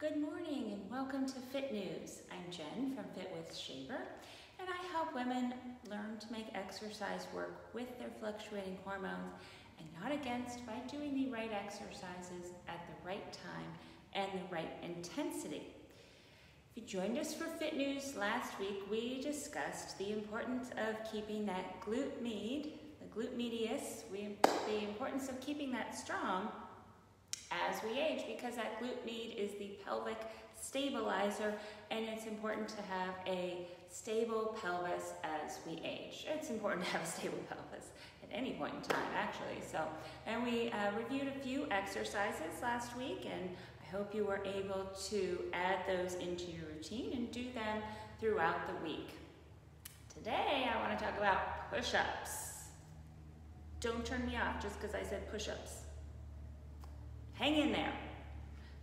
Good morning and welcome to Fit News. I'm Jen from Fit with Shaver and I help women learn to make exercise work with their fluctuating hormones and not against by doing the right exercises at the right time and the right intensity. If you joined us for Fit News last week, we discussed the importance of keeping that glute med, the glute medius, we, the importance of keeping that strong as we age because that glute med is the pelvic stabilizer and it's important to have a stable pelvis as we age. It's important to have a stable pelvis at any point in time actually. So, and we uh, reviewed a few exercises last week and I hope you were able to add those into your routine and do them throughout the week. Today I want to talk about push-ups. Don't turn me off just because I said push-ups. Hang in there,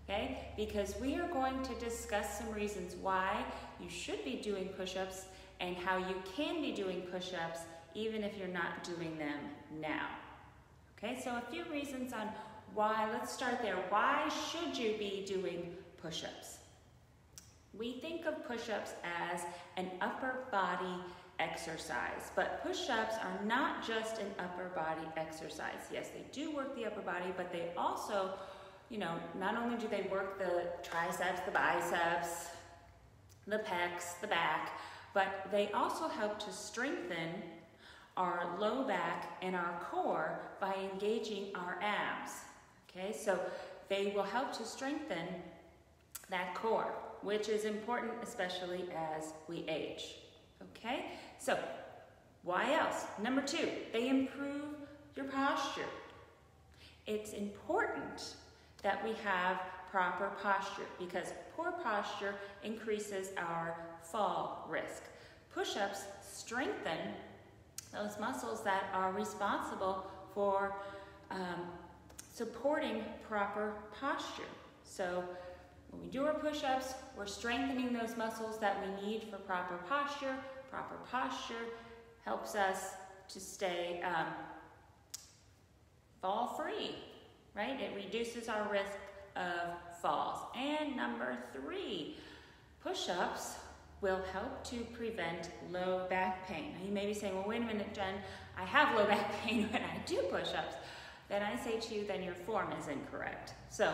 okay? Because we are going to discuss some reasons why you should be doing push-ups and how you can be doing push-ups even if you're not doing them now. Okay, so a few reasons on why, let's start there. Why should you be doing push-ups? We think of push-ups as an upper body exercise. But push-ups are not just an upper body exercise. Yes, they do work the upper body, but they also, you know, not only do they work the triceps, the biceps, the pecs, the back, but they also help to strengthen our low back and our core by engaging our abs. Okay, so they will help to strengthen that core, which is important especially as we age. Okay, so why else? Number two, they improve your posture. It's important that we have proper posture because poor posture increases our fall risk. Push-ups strengthen those muscles that are responsible for um, supporting proper posture. So when we do our push-ups, we're strengthening those muscles that we need for proper posture. Proper posture helps us to stay um, fall free, right? It reduces our risk of falls. And number three, push-ups will help to prevent low back pain. Now you may be saying, well, wait a minute, Jen, I have low back pain when I do push-ups. Then I say to you, then your form is incorrect. So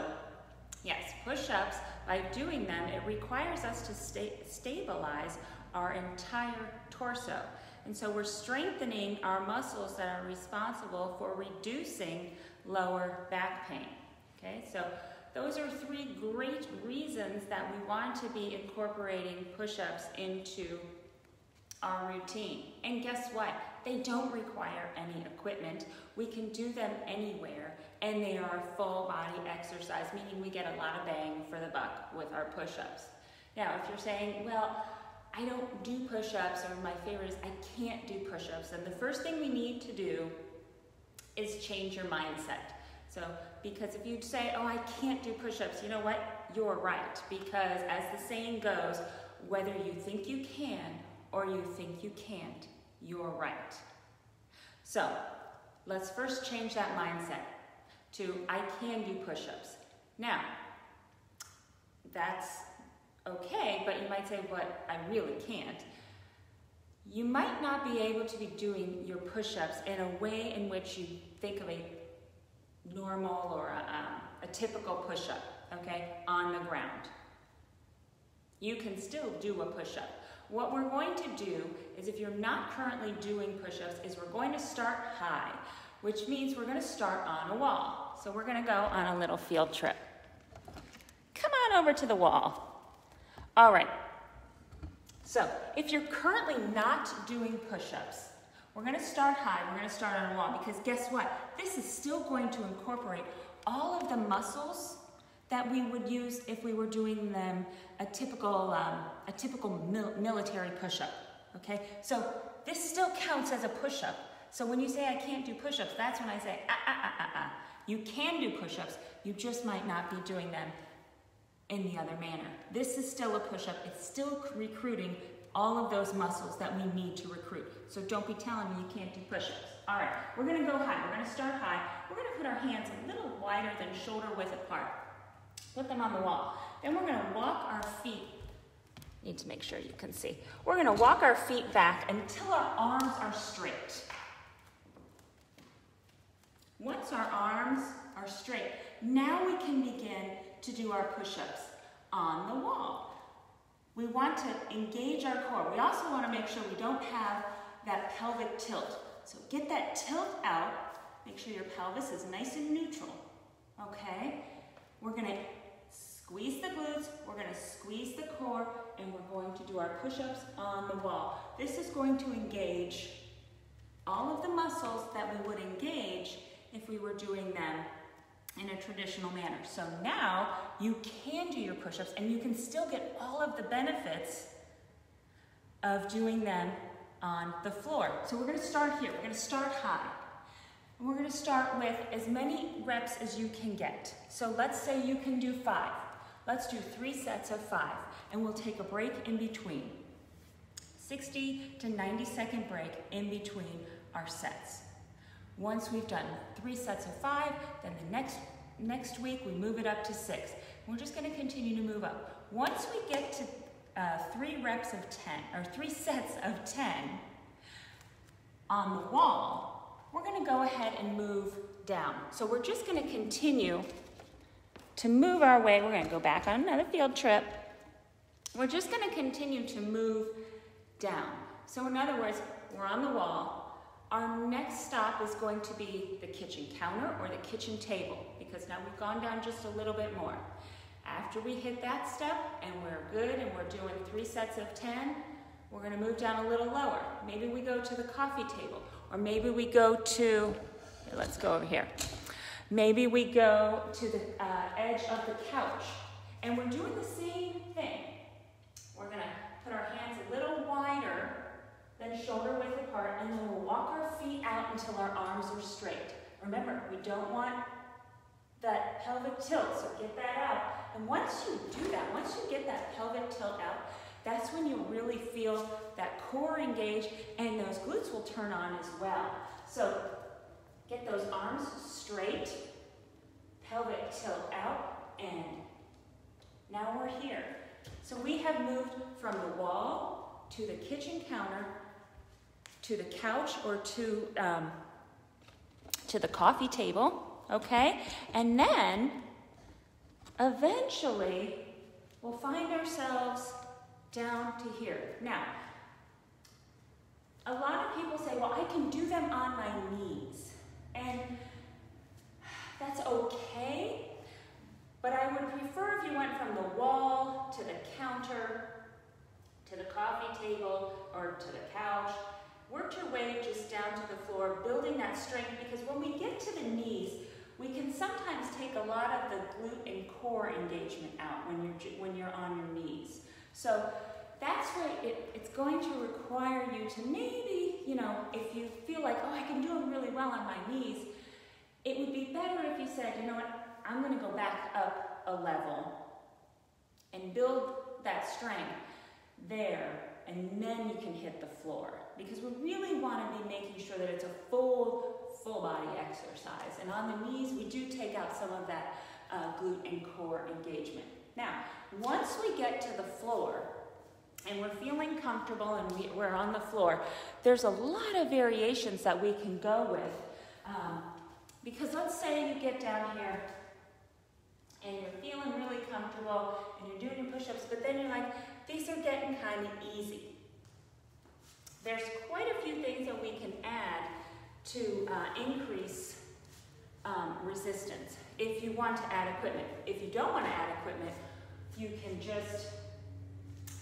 Yes, push-ups, by doing them, it requires us to sta stabilize our entire torso. And so we're strengthening our muscles that are responsible for reducing lower back pain. Okay, so those are three great reasons that we want to be incorporating push-ups into our routine. And guess what? They don't require any equipment. We can do them anywhere and they are a full body exercise, meaning we get a lot of bang for the buck with our push-ups. Now, if you're saying, well, I don't do push-ups, or my favorite is I can't do push-ups, then the first thing we need to do is change your mindset. So, because if you say, oh, I can't do push-ups, you know what? You're right, because as the saying goes, whether you think you can or you think you can't, you're right. So, let's first change that mindset to I can do push-ups. Now, that's okay, but you might say, but I really can't. You might not be able to be doing your push-ups in a way in which you think of a normal or a, um, a typical push-up, okay, on the ground. You can still do a push-up. What we're going to do is if you're not currently doing push-ups is we're going to start high, which means we're going to start on a wall. So we're going to go on a little field trip. Come on over to the wall. All right. So if you're currently not doing push-ups, we're going to start high. We're going to start on a wall because guess what? This is still going to incorporate all of the muscles that we would use if we were doing them a typical, um, a typical mil military push-up. Okay, so this still counts as a push-up. So when you say I can't do push-ups, that's when I say ah ah ah ah ah. You can do push-ups, you just might not be doing them in the other manner. This is still a push-up. It's still recruiting all of those muscles that we need to recruit. So don't be telling me you can't do push-ups. All right, we're gonna go high. We're gonna start high. We're gonna put our hands a little wider than shoulder width apart. Put them on the wall. Then we're gonna walk our feet. Need to make sure you can see. We're gonna walk our feet back until our arms are straight. Once our arms are straight, now we can begin to do our push-ups on the wall. We want to engage our core. We also want to make sure we don't have that pelvic tilt. So get that tilt out. Make sure your pelvis is nice and neutral. Okay? We're going to squeeze the glutes, we're going to squeeze the core, and we're going to do our push-ups on the wall. This is going to engage all of the muscles that we would engage if we were doing them in a traditional manner. So now you can do your push-ups and you can still get all of the benefits of doing them on the floor. So we're gonna start here. We're gonna start high. We're gonna start with as many reps as you can get. So let's say you can do five. Let's do three sets of five and we'll take a break in between. 60 to 90 second break in between our sets. Once we've done three sets of five, then the next, next week we move it up to six. We're just gonna continue to move up. Once we get to uh, three reps of 10, or three sets of 10 on the wall, we're gonna go ahead and move down. So we're just gonna continue to move our way. We're gonna go back on another field trip. We're just gonna continue to move down. So in other words, we're on the wall, our next stop is going to be the kitchen counter or the kitchen table because now we've gone down just a little bit more. After we hit that step and we're good and we're doing three sets of 10, we're gonna move down a little lower. Maybe we go to the coffee table or maybe we go to, let's go over here. Maybe we go to the uh, edge of the couch and we're doing the same thing. We're gonna put our hands a little wider than shoulder width apart, and then we'll walk our feet out until our arms are straight. Remember, we don't want that pelvic tilt, so get that out. And once you do that, once you get that pelvic tilt out, that's when you really feel that core engage and those glutes will turn on as well. So get those arms straight, pelvic tilt out, and now we're here. So we have moved from the wall to the kitchen counter to the couch or to, um, to the coffee table, okay? And then eventually we'll find ourselves down to here. Now, a lot of people say, well, I can do them on my knees. And that's okay, but I would prefer if you went from wall to the counter, to the coffee table, or to the couch, Work your way just down to the floor, building that strength, because when we get to the knees, we can sometimes take a lot of the glute and core engagement out when you're, when you're on your knees. So that's where it, it's going to require you to maybe, you know, if you feel like, oh, I can do them really well on my knees, it would be better if you said, you know what, I'm going to go back up a level and build that strength there, and then you can hit the floor because we really want to be making sure that it's a full, full body exercise. And on the knees, we do take out some of that uh, glute and core engagement. Now, once we get to the floor, and we're feeling comfortable and we, are on the floor, there's a lot of variations that we can go with. Um, because let's say you get down here and you're feeling really comfortable and you're doing your push-ups, but then you're like, these are getting kind of easy. There's quite a few things that we can add to uh, increase um, resistance if you want to add equipment. If you don't want to add equipment, you can just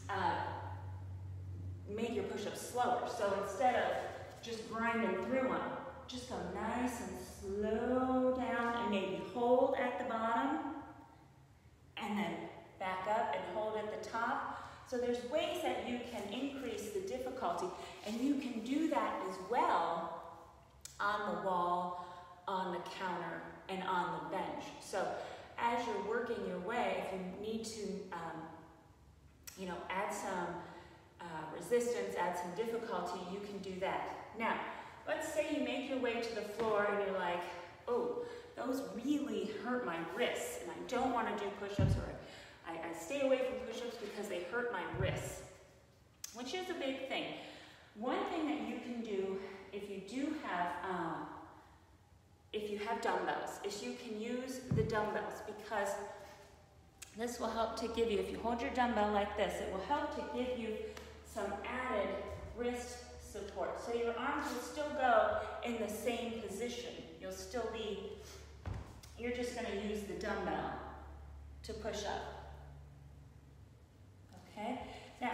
uh, make your push-ups slower. So instead of just grinding through them, just go nice and slow down and maybe hold at the bottom and then back up and hold at the top so there's ways that you can increase the difficulty, and you can do that as well on the wall, on the counter, and on the bench. So as you're working your way, if you need to, um, you know, add some uh, resistance, add some difficulty, you can do that. Now, let's say you make your way to the floor and you're like, oh, those really hurt my wrists and I don't want to do push-ups or I, I stay away from push-ups because they hurt my wrists, which is a big thing. One thing that you can do if you do have, um, if you have dumbbells, is you can use the dumbbells because this will help to give you, if you hold your dumbbell like this, it will help to give you some added wrist support. So your arms will still go in the same position. You'll still be, you're just gonna use the dumbbell to push up. Okay? Now,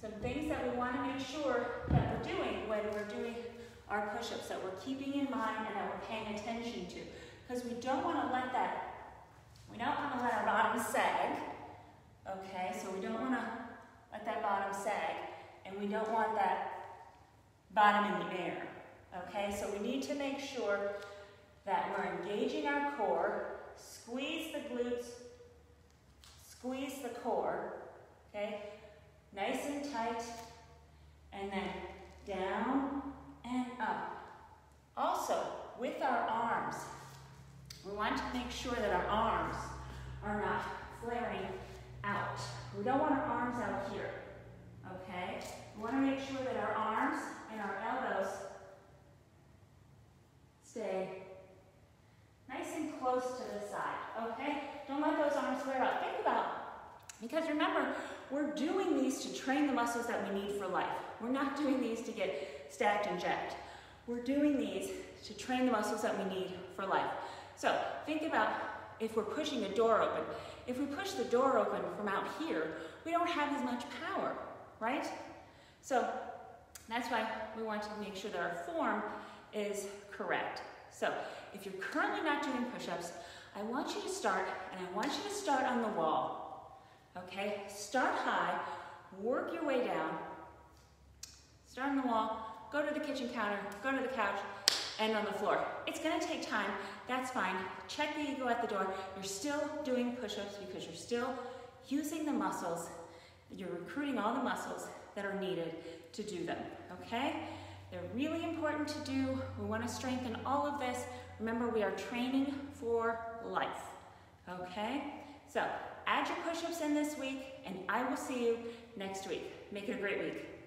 some things that we wanna make sure that we're doing when we're doing our push-ups, that we're keeping in mind and that we're paying attention to. Because we don't wanna let that, we don't wanna let our bottom sag, okay? So we don't wanna let that bottom sag, and we don't want that bottom in the air. Okay, so we need to make sure that we're engaging our core, squeeze the glutes, squeeze the core, okay, nice and tight, and then down and up. Also, with our arms, we want to make sure that our arms are not flaring out. We don't want our arms out here, okay? We want to make sure that our arms and our elbows stay nice and close to the side, okay? Don't let those arms flare out. Think about, because remember, we're doing these to train the muscles that we need for life. We're not doing these to get stacked and jacked. We're doing these to train the muscles that we need for life. So think about if we're pushing a door open. If we push the door open from out here, we don't have as much power, right? So that's why we want to make sure that our form is correct. So if you're currently not doing push-ups, I want you to start, and I want you to start on the wall. Okay? Start high, work your way down. Start on the wall, go to the kitchen counter, go to the couch, and on the floor. It's gonna take time, that's fine. Check the ego at the door. You're still doing push-ups because you're still using the muscles. You're recruiting all the muscles that are needed to do them, okay? They're really important to do. We want to strengthen all of this. Remember, we are training for life, okay? So add your push-ups in this week, and I will see you next week. Make it a great week.